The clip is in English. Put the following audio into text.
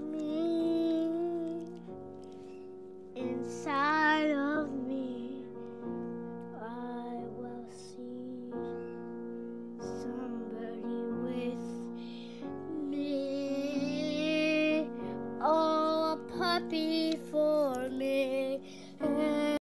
me, inside of me, I will see somebody with me. Oh, a puppy for.